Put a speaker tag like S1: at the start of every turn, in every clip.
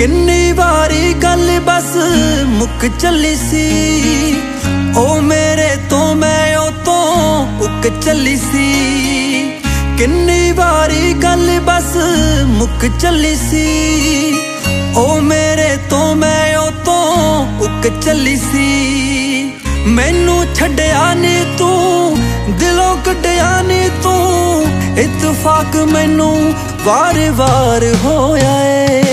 S1: ਕਿੰਨੀ ਵਾਰੀ ਗੱਲ ਬਸ ਮੁੱਕ ਚੱਲੀ ਸੀ। ਉਹ ਮੇਰੇ ਤੋਂ ਮੈਂ ਉਹ ਤੋਂ ਉੱਕ ਚੱਲੀ ਸੀ। ਕਿੰਨੀ ਵਾਰੀ ਗੱਲ ਬਸ ਮੁੱਕ ਚੱਲੀ ਸੀ। ਉਹ ਮੇਰੇ ਤੋਂ ਮੈਂ ਉਹ ਤੋਂ ਉੱਕ ਚੱਲੀ ਸੀ। ਮੈਨੂੰ ਛੱਡਿਆ ਨੀ ਤੂੰ, ਦਿਲੋਂ ਕੱਢਿਆ ਨੀ ਤੂੰ। ਇਤਫਾਕ ਮੈਨੂੰ ਵਾਰ-ਵਾਰ ਹੋਇਆ ਏ।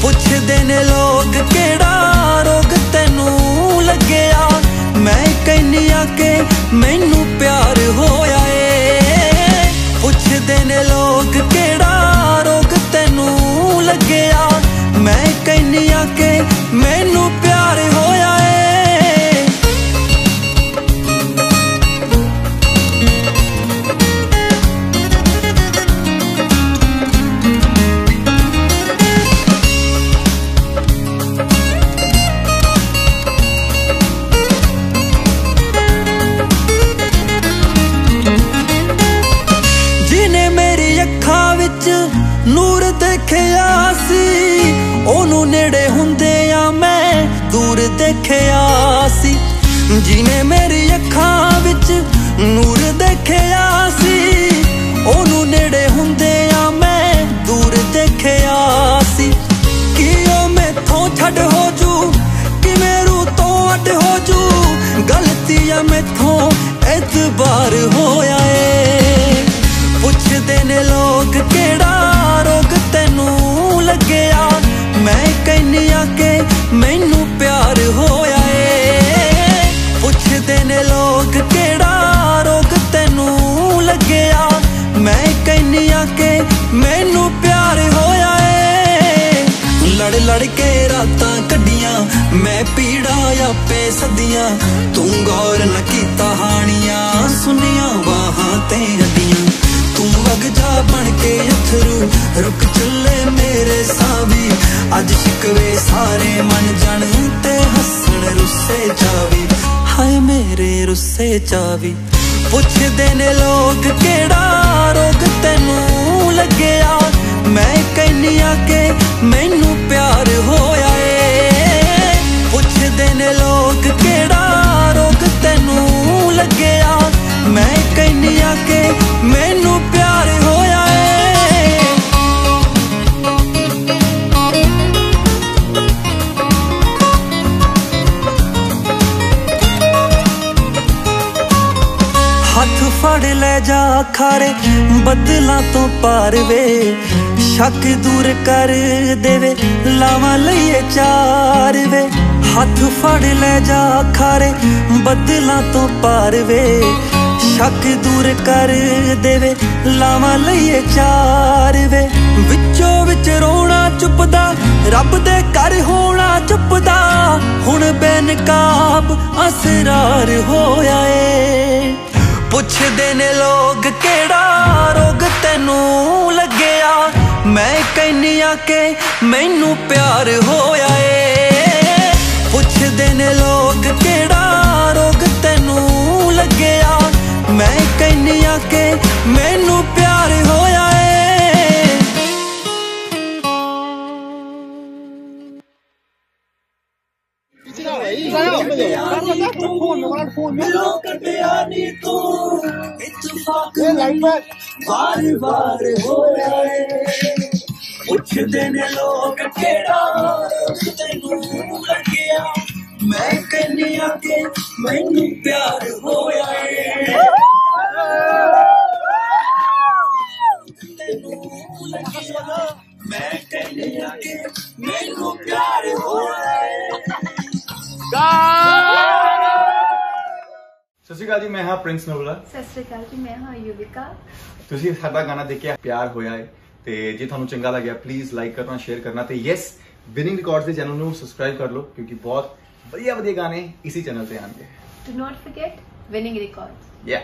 S1: ਪੁੱਛਦੇ ਨੇ ਲੋਕ ਕਿਹੜਾ ਰੋਗ ਤੈਨੂੰ ਲੱਗਿਆ? ਮੈਂ ਕਹਿੰਨੀ ਆ ਕਿ ਮੈਨੂੰ ਪਿਆਰ ਹੋਇਆ ਏ। ਪੁੱਛਦੇ ਨੇ ਲੋਕ ਕਿਹੜਾ ਰੋਗ ਤੈਨੂੰ ਲੱਗਿਆ? ਮੈਂ ਕਹਿੰਨੀ ਆ ਕਿ ਦੇਖਿਆ ਸੀ ਜਿਨੇ ਮੇਰੀ ਅੱਖਾਂ ਵਿੱਚ ਨੂਰ ਦੇਖਿਆ ਸੀ। ਉਹਨੂੰ ਨੇੜੇ ਹੁੰਦੇ ਆ ਮੈਂ ਦੂਰ ਦੇਖਿਆ ਸੀ। ਕਿ ਉਹ ਮੈਥੋਂ ਛੱਡ ਹੋ ਜੂ, ਕਿਵੇਂ ਰੂ ਤੋਂ ਅੱਡ ਹੋ ਜੂ? ਗਲਤੀ ਆ ਮੈਥੋਂ ਇਤਬਾਰ ਹੋਇਆ ਏ। ਪੁੱਛਦੇ ਨੇ ਲੋਕ ਕਿਹੜਾ ਕਿ ਮੈਨੂੰ ਪਿਆਰ ਹੋਇਆ ਏ। ਲੜ ਲੜ ਕੇ ਰਾਤਾਂ ਕੱਢੀਆਂ, ਮੈਂ ਪੀੜਾ ਆਪੇ ਸਦੀਆਂ। ਤੂੰ ਗੌਰ ਨਾ ਕੀਤਾ ਹਾਣੀਆਂ, ਸੁਨੀਆਂ ਬਾਹਾਂ ਤੇ ਹੱਡੀਆਂ। ਤੂੰ ਵਗ ਜਾ ਬਣ ਕੇ ਅਥਰੂ, ਰੁਕ ਚੱਲੇ ਮੇਰੇ ਸਾਵੀ। ਅੱਜ ਸ਼ਿਕਵੇ ਸਾਰੇ ਮਨ ਜਾਣ ਤੇ ਹੱਸਣ ਰੁੱਸੇ ਚਾਵੀ। ਹਾਏ ਮੇਰੇ ਰੁੱਸੇ ਚਾਵੀ। ਪੁੱਛਦੇ ਨੇ ਲੋਕ ਕਿਹੜਾ ਰੋਗ ਤੈਨੂੰ ਲੱਗਿਆ? ਮੈਂ ਕਹਿੰਨੀ ਆ ਕਿ ਮੈਨੂੰ ਪਿਆਰ ਹੱਥ ਫੜ ਲੈ ਜਾ ਖਾਰੇ ਬਦਲਾਂ ਤੋਂ ਪਾਰ ਵੇ। ਸ਼ੱਕ ਦੂਰ ਕਰ ਦੇਵੇ, ਲਾਵਾਂ ਲਈਏ ਚਾਰ ਵੇ। ਹੱਥ ਫੜ ਲੈ ਜਾ ਖਾਰੇ ਬਦਲਾਂ ਤੋਂ ਪਾਰ ਵੇ। ਸ਼ੱਕ ਦੂਰ ਕਰ ਦੇਵੇ, ਲਾਵਾਂ ਲਈਏ ਚਾਰ ਵੇ। ਵਿੱਚੋਂ ਵਿੱਚ ਰੋਣਾ ਚੁੱਪਦਾ, ਰੱਬ ਦੇ ਘਰ ਹੋਣਾ ਚੁੱਪਦਾ। ਹੁਣ ਬੇਨਕਾਬ ਅਸਰਾਰ ਹੋਇਆ ਏ। ਪੁੱਛਦੇ ਨੇ ਲੋਕ ਕਿਹੜਾ ਰੋਗ ਤੈਨੂੰ ਲੱਗਿਆ? ਮੈਂ ਕਹਿੰਨੀ ਆ ਕਿ ਮੈਨੂੰ ਪਿਆਰ ਹੋਇਆ ਏ। ਪੁੱਛਦੇ ਨੇ ਲੋਕ ਕਿਹੜਾ ਰੋਗ ਤੈਨੂੰ ਲੱਗਿਆ? ਮੈਂ ਕਹਿੰਨੀ ਆ ਕਿ ਮੈਨੂੰ ਪਿਆਰ ਹੋਇਆ ਏ। ਮਿਲੋ ਕੱਟਿਆ ਨੀ ਤੂੰ ਇਤਫਾਕ ਵਾਰ ਵਾਰ ਹੋਇਆ ਏ ਪੁੱਛਦੇ ਨੇ ਲੋਕ ਕਿਹੜਾ ਤੈਨੂੰ ਲੱਗਿਆ ਮੈਂ ਕਹਿੰਨੀ ਆ ਕਿ ਮੈਨੂੰ ਪਿਆਰ ਹੋਇਆ ਏ ਤੈਨੂੰ ਲੱਗਿਆ ਮੈਂ ਕਹਿੰਨੀ ਆ ਕਿ ਮੈਨੂੰ ਪਿਆਰ ਹੋਇਆ ਏ
S2: ਸਤਿ ਸ਼੍ਰੀ ਅਕਾਲ ਜੀ ਮੈਂ ਹਾਂ ਪ੍ਰਿੰਸ ਨੋਬਲਾ
S3: ਸਤਿ ਸ਼੍ਰੀ ਅਕਾਲ ਜੀ ਮੈਂ ਹਾਂ ਯੁਵਿਕਾ।
S2: ਤੁਸੀਂ ਸਾਡਾ ਗਾਣਾ ਦੇਖਿਆ ਪਿਆਰ ਹੋਇਆ ਹੈ ਤੇ ਜੇ ਤੁਹਾਨੂੰ ਚੰਗਾ ਲੱਗਿਆ ਪਲੀਜ਼ ਲਾਈਕ ਕਰਨਾ ਸ਼ੇਅਰ ਕਰਨਾ ਤੇ ਯੈਸ ਵਿਨਿੰਗ ਰਿਕਾਰਡਸ ਦੇ ਚੈਨਲ ਨੂੰ ਸਬਸਕ੍ਰਾਈਬ ਕਰ ਲਓ ਕਿਉਂਕਿ ਬਹੁਤ ਵਧੀਆ ਵਧੀਆ ਗਾਣੇ ਇਸੇ ਚੈਨਲ ਤੇ ਆਣਗੇ
S3: Do not forget winning records.
S2: ਯਾ